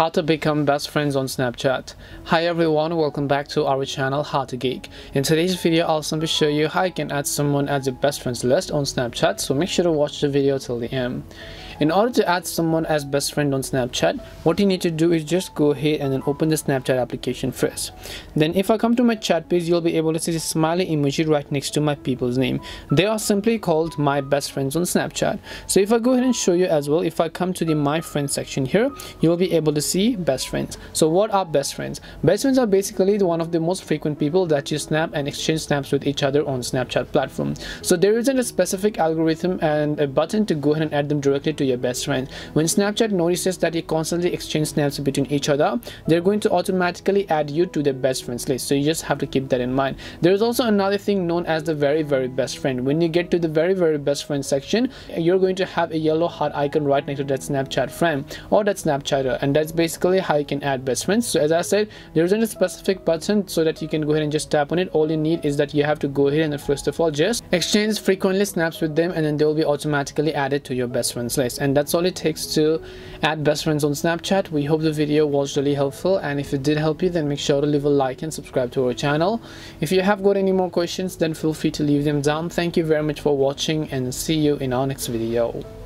how to become best friends on Snapchat. Hi everyone, welcome back to our channel How to Geek. In today's video, I'll simply show you how you can add someone as your best friends list on Snapchat, so make sure to watch the video till the end. In order to add someone as best friend on Snapchat, what you need to do is just go ahead and then open the Snapchat application first. Then if I come to my chat page, you'll be able to see the smiley emoji right next to my people's name. They are simply called my best friends on Snapchat. So if I go ahead and show you as well, if I come to the my friends section here, you'll be able to see best friends. So what are best friends? Best friends are basically the one of the most frequent people that you snap and exchange snaps with each other on Snapchat platform. So there isn't a specific algorithm and a button to go ahead and add them directly to your best friend. When Snapchat notices that you constantly exchange snaps between each other, they're going to automatically add you to their best friends list. So you just have to keep that in mind. There's also another thing known as the very very best friend. When you get to the very very best friend section, you're going to have a yellow heart icon right next to that Snapchat friend or that Snapchatter and that's basically how you can add best friends. So as I said, there isn't a specific button so that you can go ahead and just tap on it. All you need is that you have to go ahead and first of all just exchange frequently snaps with them and then they will be automatically added to your best friends list and that's all it takes to add best friends on snapchat. We hope the video was really helpful and if it did help you then make sure to leave a like and subscribe to our channel. If you have got any more questions then feel free to leave them down. Thank you very much for watching and see you in our next video